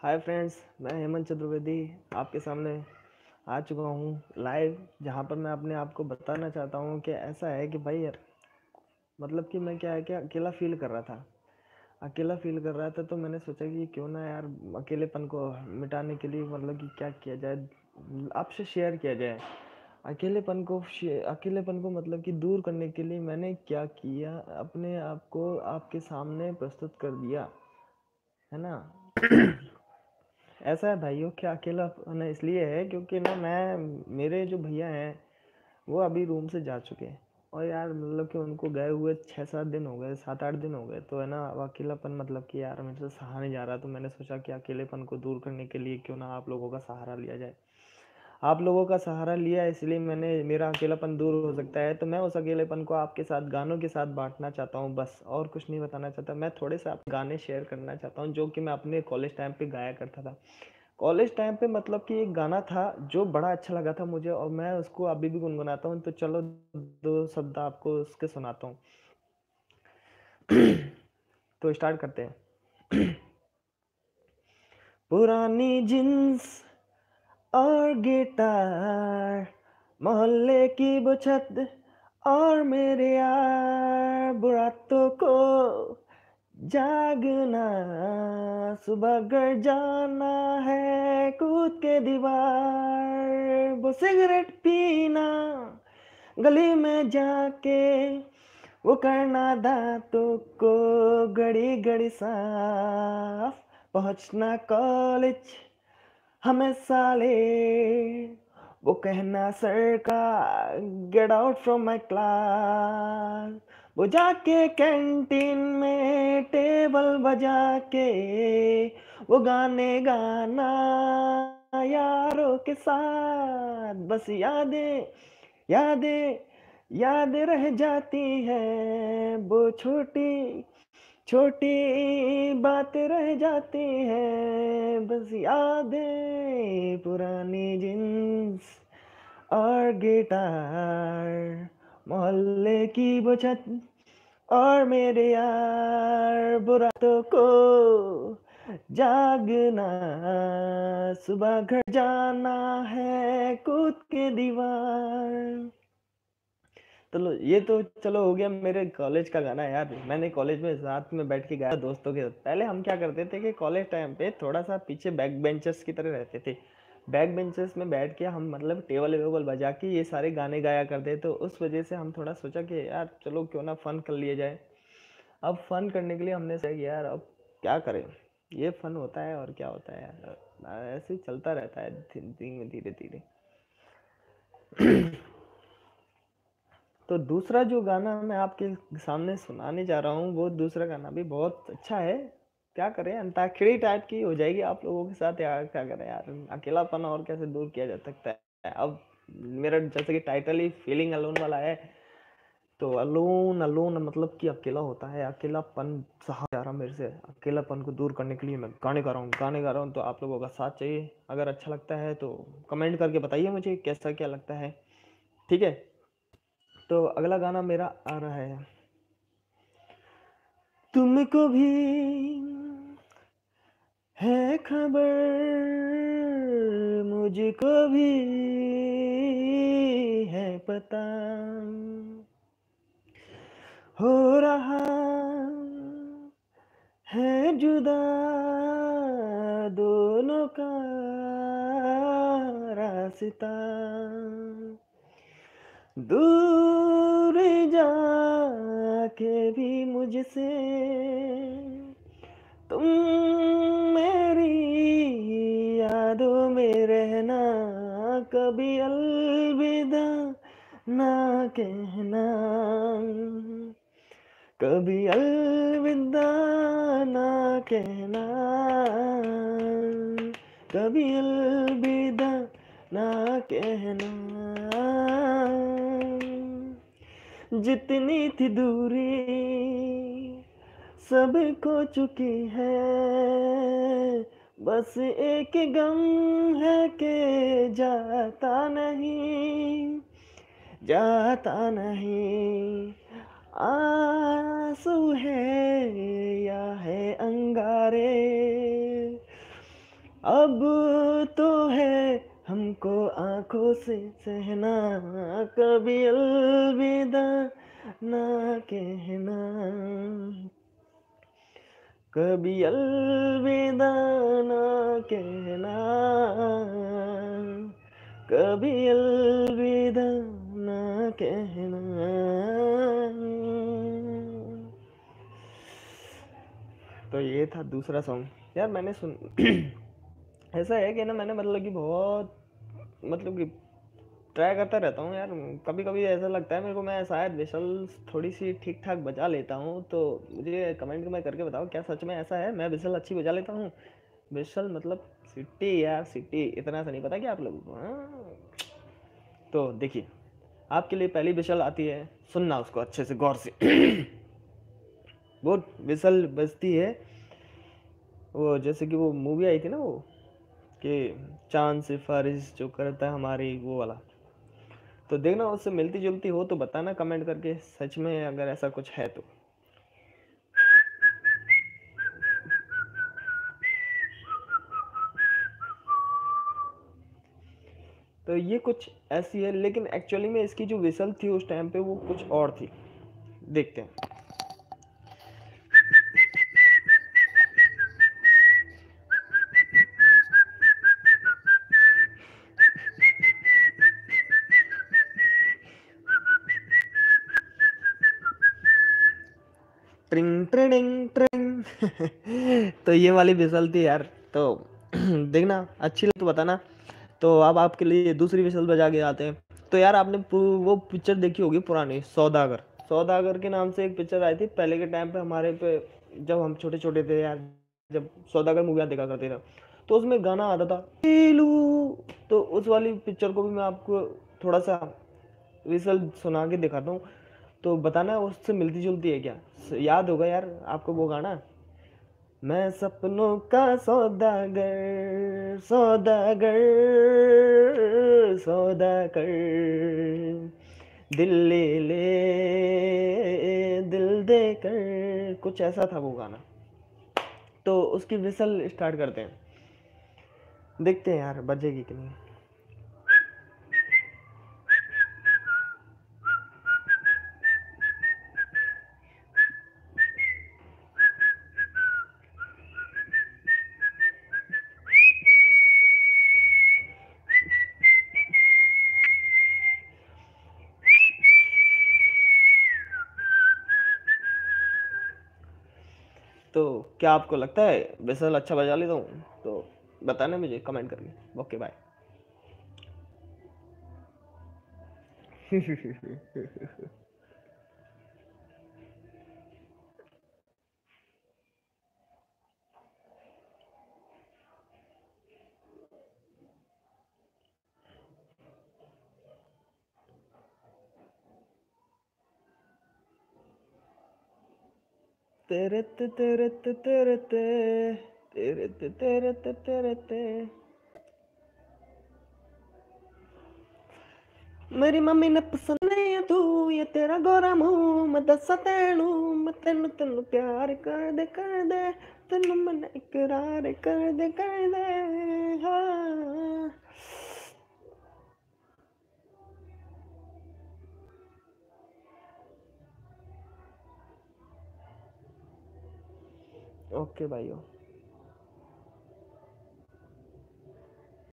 Hi friends मैं हेमंत चतुर्वेदी आपके सामने आ चुका हूँ लाइव जहाँ पर मैं अपने आप को बताना चाहता हूँ कि ऐसा है कि भाई यार मतलब कि मैं क्या है कि अकेला फील कर रहा था। अकेला फील कर रहा था तो मैंने सोचा कि क्यों ना यार अकेलेपन को मिटाने के लिए मतलब कि क्या किया जाए, आपसे शेयर किया जाए। अकेलेपन को अकेलेपन को मतलब कि दूर करने के लिए मैंने क्या किया, अपने आप को आपके सामने प्रस्तुत कर दिया, है ना? ऐसा है भाइयों क्या अकेला इसलिए है क्योंकि ना मैं, मेरे जो भैया हैं, वो अभी रूम से जा चुके हैं। और यार मतलब कि उनको गए हुए छः सात दिन हो गए सात आठ दिन हो गए तो है ना अकेलापन मतलब कि यार मेरे से सहा नहीं जा रहा तो मैंने सोचा कि अकेलेपन को दूर करने के लिए क्यों ना आप लोगों का सहारा लिया जाए। आप लोगों का सहारा लिया, इसलिए मैंने, मेरा अकेलापन दूर हो सकता है तो मैं उस अकेलेपन को आपके साथ, गानों के साथ बांटना चाहता हूँ, बस। और कुछ नहीं बताना चाहता। मैं थोड़े से आप गाने शेयर करना चाहता हूँ, जो कि मैं अपने कॉलेज टाइम पे गाया करता था। कॉलेज टाइम पे मतलब कि एक गाना था, जो बड़ा अच्छा लगा था मुझे, और मैं उसको अभी भी गुनगुनाता हूँ। तो चलो, दो शब्द आपको उसके सुनाता हूँ। तो स्टार्ट करते हैं। पुरानी जींस और गिटार, मोहल्ले की बुछत और मेरे यार बुरातों को जागना, सुबह घर जाना है कूद के दीवार, वो सिगरेट पीना, गली में जाके वो करना दांतों को घड़ी घड़ी साफ़, पहुँचना कॉलेज हमें साले। वो कहना, सर का get out from my class वो जाके कैंटीन में टेबल बजा के वो गाने गाना यारों के साथ, बस यादें यादें, याद रह जाती है, वो छोटी छोटी बात रह जाती है, बस यादें पुरानी जींस और गिटार, मोहल्ले की बचत और मेरे यार, बुरातों को जागना, सुबह घर जाना है कूद के दीवार। तो लो ये तो चलो हो गया मेरे कॉलेज का गाना यार। मैंने कॉलेज में साथ में बैठ के गाया दोस्तों के साथ। पहले हम क्या करते थे कि कॉलेज टाइम पे थोड़ा सा पीछे बैक बेंचेस की तरह रहते थे। बैक बेंचेस में बैठ के हम मतलब टेबल वेबल बजा के ये सारे गाने गाया करते तो उस वजह से हम थोड़ा सोचा कि यार चलो क्यों ना फन कर लिया जाए। अब फन करने के लिए हमने सोचा यार अब क्या करें? ये फन होता है और क्या होता है यार? ऐसे चलता रहता है धीरे धीरे तो दूसरा जो गाना मैं आपके सामने सुनाने जा रहा हूँ, वो दूसरा गाना भी बहुत अच्छा है। क्या करें, अंताक्षरी टाइप की हो जाएगी, आप लोगों के साथ यार, क्या करें यार, अकेलापन और कैसे दूर किया जा सकता है? अब मेरा जैसे कि टाइटल ही फीलिंग अलोन वाला है तो अलोन अलोन मतलब कि अकेला होता है, अकेलापन सहा जा रहा मेरे से, अकेलापन को दूर करने के लिए मैं गाने गा रहा हूँ, गाने गा रहा हूँ तो आप लोगों का साथ चाहिए। अगर अच्छा लगता है तो कमेंट करके बताइए मुझे, कैसा क्या लगता है? ठीक है? तो अगला गाना मेरा आ रहा है। तुमको भी है खबर, मुझको भी है पता। हो रहा है जुदा दोनों का रास्ता। दूर जाके भी मुझसे। तुम मेरी यादों में रहना, कभी अलविदा ना कहना। कभी अलविदा ना कहना। कभी अलविदा ना कहना। जितनी थी दूरी, सब खो चुकी है। बस एक गम है के जाता नहीं जाता नहीं। आँसू है या है अंगारे हमको आँखों से सहना, कभी अलविदा ना कहना। कभी अलविदा ना कहना, कभी अलविदा ना कहना। तो ये था दूसरा सॉन्ग यार मैंने सुन ऐसा है कि ना मैंने मतलब कि बहुत मतलब कि ट्राई करता रहता हूँ यार। कभी कभी ऐसा लगता है मेरे को, मैं शायद विशल थोड़ी सी ठीक ठाक बजा लेता हूँ तो मुझे कमेंट में करके बताओ, क्या सच में ऐसा है? मैं विशल अच्छी बजा लेता हूँ। विशल मतलब सिटी यार, सिटी। इतना सा नहीं पता क्या आप लोगों को हाँ। तो देखिए, आपके लिए पहली विशल आती है, सुनना उसको अच्छे से, गौर से। वो विशल बजती है। वो जैसे कि वो मूवी आई थी ना वो। कि चाँद, सिफारिश जो करता है हमारी, वो वाला। तो देखना, उससे मिलती जुलती हो तो बताना कमेंट करके, सच में अगर ऐसा कुछ है तो। तो ये कुछ ऐसी है, लेकिन एक्चुअली में इसकी जो विसल थी उस टाइम पे वो कुछ और थी। देखते हैं। ट्रिंग ट्रिंग ट्रिंग। तो ये वाली विसल थी यार। तो देखना, अच्छी लगे तो बताना। तो अब आपके लिए दूसरी विसल बजा के आते हैं। तो यार आपने वो पिक्चर देखी होगी पुरानी, सौदागर। सौदागर के नाम से एक पिक्चर आई थी। पहले के टाइम पे हमारे पे, जब हम छोटे छोटे थे यार, जब सौदागर मूवियाँ देखा करते थे तो उसमें गाना आता था तो उस वाली पिक्चर को भी मैं आपको थोड़ा सा विसल सुना के दिखाता हूँ। तो बताना उससे मिलती जुलती है क्या? याद होगा यार आपको वो गाना। मैं सपनों का सौदागर सौदागर सौदागर। दिल ले ले, दिल दे कर कुछ ऐसा था वो गाना। तो उसकी विसल स्टार्ट करते हैं। देखते हैं यार बजेगी कि नहीं। तो क्या आपको लगता है बेसल अच्छा बजा लेता हूँ? तो बताना मुझे कमेंट करके। ओके बाय तेरे ते तेरे ते तेरे ते तेरे तेरे तेरे मेरी मम्मी ने पसंद नहीं तू, ये तेरा गोरा मुँह। मैं दसा तेनू, मैं तेन तेन प्यार कर दे कर दे। तेन मन इकरार कर दे कर दे। हाँ। ओके भाइयों